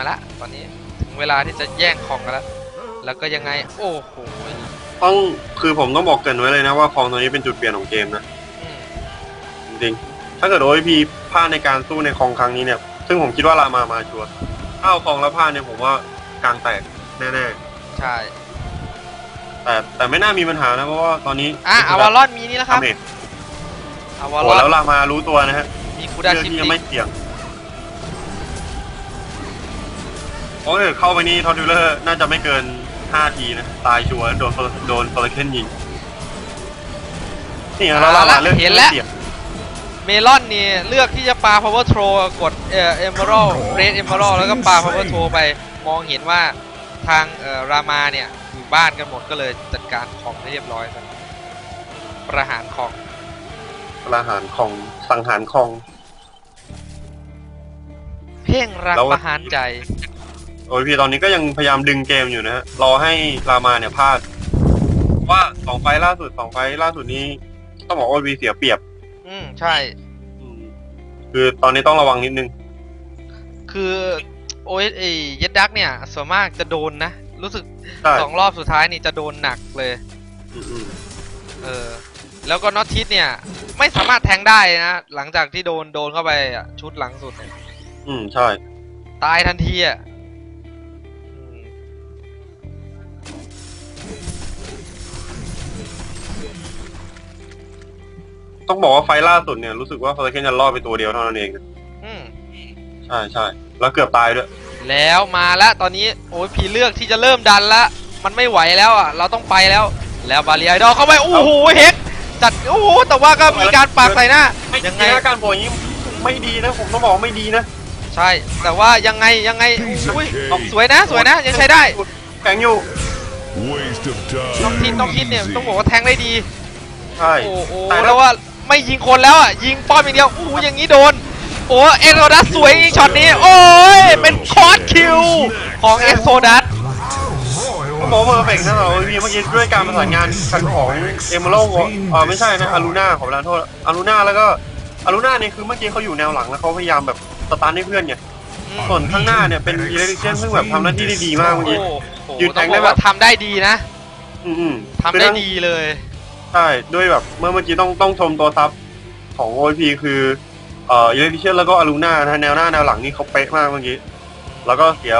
มาละตอนนี้ถึงเวลาที่จะแย่งของกันแล้วแล้วก็ยังไง โอ้โหต้องคือผมต้องบอกเกรินไว้เลยนะว่าคลองตัวนี้เป็นจุดเปลี่ยนของเกมนะอืมจริงๆถ้าเกิด OVP พลาดในการสู้ในคลองครั้งนี้เนี่ย ซึ่งผมคิดว่ารามามาชัวร์ถ้าเอาคลองแล้วพลาดเนี่ยผมว่ากลางแตกแน่ใช่ๆแต่แต่ไม่น่ามีปัญหานะเพราะว่าตอนนี้อะอาวารอนมีนี่แล้วครับทำเอกอาวาโอ้รอนแล้วรามารู้ตัวนะฮะมีคูเพื่ดาอชิปที่จะนี่ไม่เสี่ยง เพราะถ้าเกิดเข้าไปนี่ทอดดูเลอร์น่าจะไม่เกิน 5 ทีนะ ตายชัวร์โดนโดนโซลเคนยิง นี่แล้วรามาเลือกที่ไม่เสี่ยงเมลอนนี่เลือกที่จะปา power throw กดเอ่อ emerald red emerald แล้วก็ปา power throw ไปมองเห็นว่าทางเอ่อรามาเนี่ยอยู่บ้านกันหมดก็เลยจัดการของให้เรียบร้อยซะประหารของประหารของสังหารของ เพ่งรักแล้วประหารใจ โอ้ยพี่ตอนนี้ก็ยังพยายามดึงเกมอยู่นะฮะรอให้รามาเนี่ยพลาด ว่าสองไฟล์ล่าสุดสองไฟล์ล่าสุดนี้ ต้องบอกว่าวีเสียเปรียบ อืมใช่ อืมคือตอนนี้ต้องระวังนิดนึง คือโอ้ยไอ้เย็ดดักเนี่ยส่วนมากจะโดนนะ รู้สึกใช่ สองรอบสุดท้ายนี่จะโดนหนักเลย อืมอืมเออ แล้วก็น็อตทิสเนี่ย ไม่สามารถแทงได้นะ หลังจากที่โดนโดนเข้าไปอะชุดหลังสุดเนี่ยอืมใช่ ตายทันทีอะ ต้องบอกว่าไฟล์ล่าสุดเนี่ยรู้สึกว่าฟอร์เคนจะรอดไปตัวเดียวเท่านั้นเองนะอืมใช่ใช่แล้วเกือบตายด้วย แล้วมาแล้วตอนนี้โอ้ยพีเลือกที่จะเริ่มดันละ มันไม่ไหวแล้วอะ เราต้องไปแล้ว แล้วบาลีไอดอลเข้าไปโอ้โหเฮกจัดโอ้โหแต่ว่าก็มีการปากใส่หน้ายังไงอาการโผล่อย่างนี้ไม่ดีนะผมต้องบอกว่าไม่ดีนะใช่แต่ว่ายังไงยังไงอุ้ยสวยนะ สวยนะยังใช้ได้แข็งอยู่ Waste of น้อง time. ทิศน้องทิศเนี่ยต้องบอกว่าแทงได้ดีใช่โอ้โหแต่แล้วว่า ไม่ยิงคนแล้วอะยิงป้อมอย่างเดียวโอ้โหอย่างนี้โดน โอ้ Exodus สวยจริงช็อตนี้ โอ้ยเป็นคอร์สคิวของ Exodusผมบอกว่า perfect นะเราพีเมื่อกี้ด้วยการประสานงานกันของ Emerald เออไม่ใช่นะ Aluna ขอประทานโทษ Aluna แล้วก็ Aluna เนี่ยคือเมื่อกี้เขาอยู่แนวหลังแล้วเขาพยายามแบบสตาร์ทให้เพื่อนไงส่วนข้างหน้าเนี่ยเป็นอิเล็กเชนซึ่งแบบทำหน้าที่ได้ดีมากเมื่อโอ้กี้โหยืนแทต้องงได้บอกแบบว่าทำได้ดีนะอืมอืมทำได้ดีเลย ใช่ด้วยแบบเมื่อเมื่อกี้ต้องต้องชมตัวซับของโอพีคือเอ่ออิเล็กเชนแล้วก็อารูน่านะฮะแนวหน้าแนวหลังนี่เขาเป๊ะมากเมื่อกี้ แล้วก็เสีย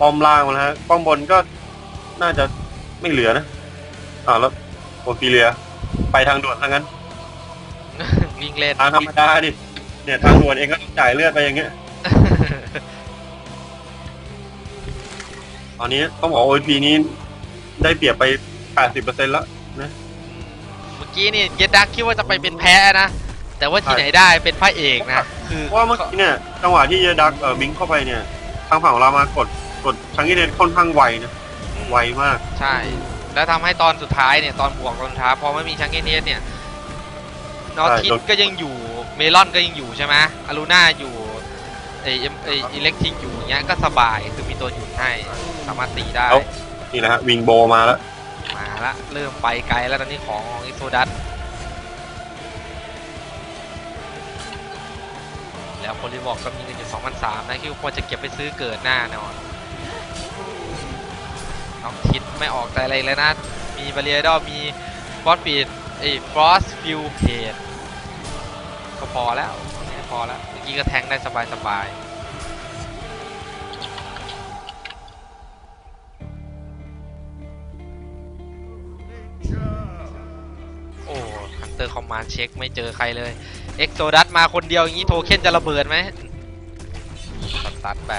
ป้อมล่างมาแล้วฮะป้อมบนก็น่าจะไม่เหลือนะอ่าแล้วโอฟิเลีย ไปทางด่วนทั้งนั้นวิ่งเล่นทางธรรมดาดิเนี่ยทางด่วนเองก็ต้องจ่ายเลือดไปอย่างเงี้ยตอนนี้ต้องบอกโอพีนี้ได้เปรียบไป 80%แล้วนะเมื่อ กี้นี่เยดดักคิดว่าจะไปเป็นแพ้นะ แต่ว่าที่ไหนได้เป็นพระเอกนะ คือเพราะว่าเมื่อกี้เนี่ยจังหวะที่เยดักเอ่อบิงเข้าไปเนี่ย ทางฝั่งของเรามากดกดชังกี้เดนค่อนข้างไวนะไวมาก ใช่ แล้วทำให้ตอนสุดท้ายเนี่ยตอนบวกตอนท้ายพอไม่มีชังเกเนสเนี่ยนอตทิสโดนก็ยังอยู่เมลอนก็ยังอยู่ใช่ไหมอารูน่าอยู่ไอเอ็มไออิเล็กทริกอยู่อย่างเงี้ยก็สบายคือมีตัวหยุดให้สามารถตีได้แล้วนี่นะฮะวิงโบมาแล้ว มาละเริ่มไปไกลแล้วตอนนี้ของอิโซดัสแล้วคนที่บอกก็มีเงินอยู่2,003นะคิดว่าควรจะเก็บไปซื้อเกิดหน้าแนอนน้องทิศไม่ออกใจอะไรเลยนะ มีบาเรียดอมีฟอสฟีดไอ้ฟรอสฟิวเพดก็พอแล้วพอแล้ว เมื่อกี้ก็แทงได้สบายสบาย มมานเช็คไม่เจอใครเลย Exodus มาคนเดียวอย่างนี้โทเค็นจะระเบิดไหมตัดตัดไป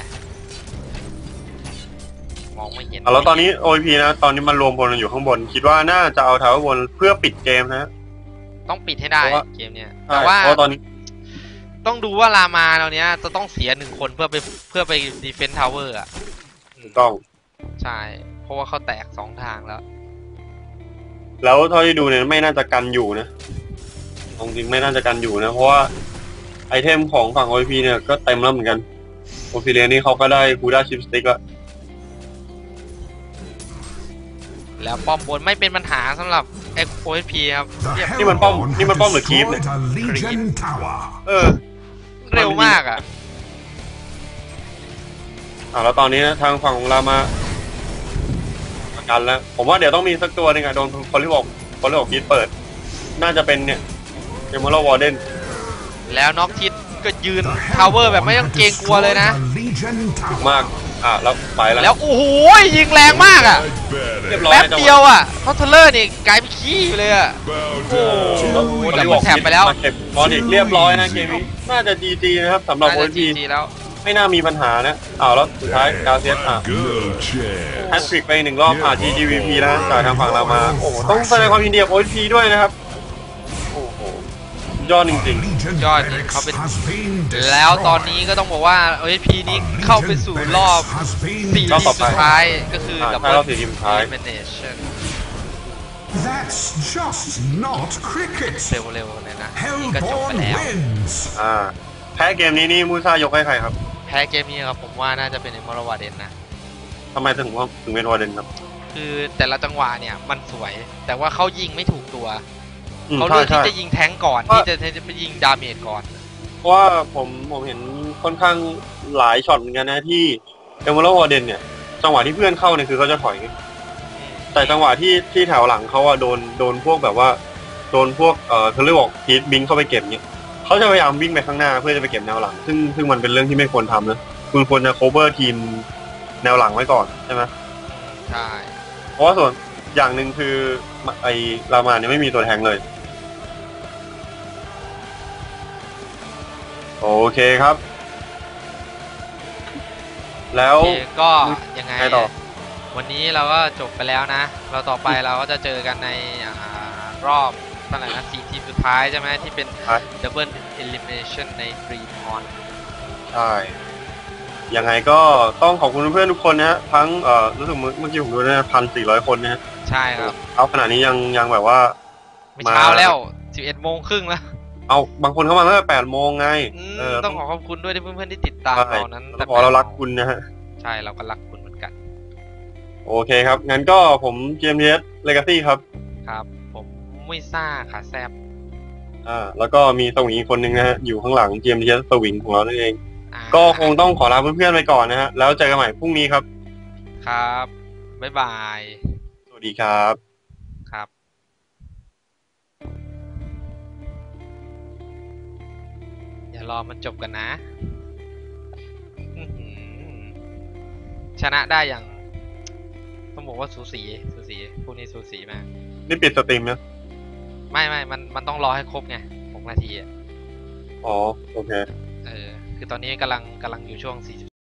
มองไม่เห็นอะแล้วตอนนี้ OP นะ ตอนนี้มันรวมพลกันอยู่ข้างบน คิดว่าน่าจะเอา tower บนเพื่อปิดเกมนะฮะต้องปิดให้ได้เพราะว่าเกมเนี้ยใช่แต่ว่าเพราะตอนนี้ ต้องดูว่ารามาเราเนี้ย จะต้องเสียหนึ่งคนเพื่อไปเพื่อไปดีเฟน s ์ทาวเวอร์อะถูกต้อง ใช่ เพราะว่าเขาแตกสองทางแล้ว แล้วเท่าที่ดูเนี่ยไม่น่าจะกันอยู่นะ ตรงจริงไม่น่าจะกันอยู่นะ เพราะว่า item ของฝั่ง OP เนี่ยก็เต็มแล้วเหมือนกันโอฟิเลียนี่เขาก็ได้ Kuldra's Sheepstick แล้วแล้วป้อมบนไม่เป็นปัญหาสำหรับ XOSP ครับเรียบนี่มันป้อมนี่มันป้อมหรือ creep เนี่ย Legion Tower. เออ เร็วมากอะอ่าแล้วตอนนี้นะทางฝั่งของรามาประกันแล้ว ผมว่าเดี๋ยวต้องมีสักตัวหนึงอะโดนคนที่บอกคนที่บอกพีทเปิด น่าจะเป็นเนี่ย Emerald Wardenแล้วน็อกทิศก็ยืน tower แบบไม่ต้องเกรงกลัวเลยนะ Legion Tower. มาก อะแล้วไปแล้ว แล้วโอ้โหยิงแรงมากอะ Like เรียบ badass. ร้อยแป๊บเดียวอะคอนโทรลเลอร์นี่กลายเป็นขี้อยู่เลยอะ Bow โอ้ down แล้ว to คนดับที่เบิบลอกแท็บไปแล้วมาเก็บตอนอีกเรียบร้อยนะเกมนี้น่าจะจีจีนะครับสำหรับน่าโอจะพีจีแล้วไม่น่ามีปัญหานะอ้าวแล้วสุดท้ายกาเซียสอะ Go แฮต chance. ทริกไปหนึ่งรอบผ่าน GGVP นะจากทางฝั่งเรามา โอ้โหต้องแสดงความยินดีกับโอพีด้วยนะครับโอ้โห ยอดจริง Legion ยอดจริง barracks เขาเป็น has been แล้วตอน destroyed. นี้ก็ต้องบอกว่า OSP นี้เข้าไปสู่รอบ has been สี่รอบทีต่อมไปสุดท้ายก็คืออ่าดับใช่เบิลรอบสี่ทีมสุดท้าย elimination That's just not cricket. เร็วๆเลยนะนี่ก็จบไป Hellborn แล้ว wins. ๆอ่าแพ้เกมนี้นี่มูซ่ายกให้ใครครับ แพ้เกมนี้ครับผมว่าน่าจะเป็นเอมอร์วาเดนนะทำไมถึงว่าถึงเป็นวอร์เดนครับ คือแต่ละจังหวะเนี่ยมันสวย แต่ว่าเขายิงไม่ถูกตัวอืม เขาใช่เลือกที่ใช่จะยิงแทงค์ก่อนว่าที่จะที่จะไปยิง damage ก่อน เพราะว่าผมผมเห็นค่อนข้างหลายช็อตเหมือนกันนะที่ Emerald Warden เนี่ย จังหวะที่เพื่อนเข้าเนี่ยคือเขาจะถอย แต่จังหวะที่ที่แถวหลังเขาอะโดนโดนพวกแบบว่า โดนพวกเอ่อเขาเรียกว่าพีทบิงเข้าไปเก็บเนี่ยเขาจะพยายามวิ่งไปข้างหน้าเพื่อจะไปเก็บแนวหลัง ซึ่งซึ่งมันเป็นเรื่องที่ไม่ควรทำนะคุณควรจะ cover ทีมแนวหลังไว้ก่อนใช่ไหมใช่ เพราะว่าส่วนอย่างหนึ่งคือไอ้รามาเนี่ยไม่มีตัวแทงเลย โอเคครับ แล้ว โอเคก็ยังไง ไงต่อ วันนี้เราก็จบไปแล้วนะ เราต่อไปเราก็จะเจอกันในอ่ารอบเท่าไหร่นะสี่ทีมสุดท้ายใช่ไหมที่เป็นครับ Double Elimination ใน Dream On ใช่ยังไงก็ต้องขอบคุณเพื่อนๆทุกคนนะฮะทั้งเอ่อรู้สึกเมื่อเมื่อกี้ผมดูนะพันสี่ร้อยคนนะฮะใช่ครับ เอาขนาดนี้ยังยังแบบว่า ไม่เช้าแล้ว 11โมงครึ่งแล้ว เอาบางคนเข้ามาตั้งแต่แปดโมงไงอืมเออต้องขอขอบคุณด้วยที่เพื่อนๆที่ติดตามใช่เรานั้นแล้วขอเรารักคุณนะฮะ ใช่เราก็รักคุณเหมือนกันโอเคครับ งั้นก็ผมเจมส์เลกาซี่ครับ ครับ ผมมุ้ยซ่าขาแซบอ่า แล้วก็มีสวิงอีกคนนึงนะฮะ อยู่ข้างหลังเจมส์สวิงของเรานั่นเอง อ่าก็คงต้องขอลาเพื่อนๆไปก่อนนะฮะ แล้วเจอกันใหม่พรุ่งนี้ครับ ครับ บ๊ายบาย สวัสดีครับครับ อย่ารอมันจบกันนะอื้อหือชนะได้อย่าง ต้องบอกว่าสูสี สูสีพวกนี้สูสีมาก นี่ปิดสตรีมนะไม่ไม่มันมันต้องรอให้ครบไงหกนาทีอะอ๋อ โอเค เออ คือตอนนี้กำลังกำลังอยู่ช่วง